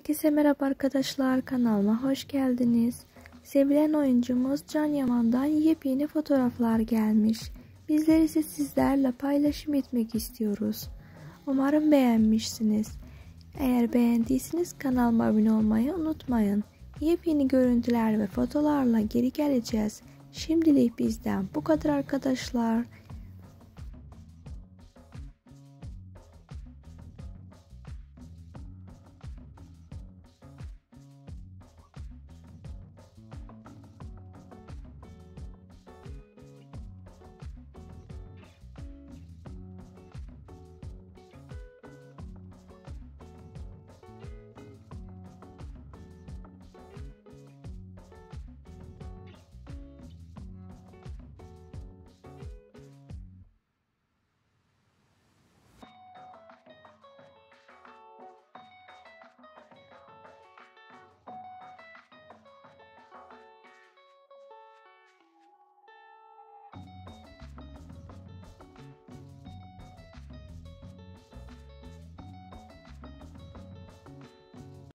Herkese merhaba arkadaşlar kanalıma hoş geldiniz. Sevilen oyuncumuz Can Yaman'dan yepyeni fotoğraflar gelmiş. Bizler ise sizlerle paylaşım etmek istiyoruz. Umarım beğenmişsiniz. Eğer beğendiyseniz kanalıma abone olmayı unutmayın. Yepyeni görüntüler ve fotolarla geri geleceğiz. Şimdilik bizden bu kadar arkadaşlar.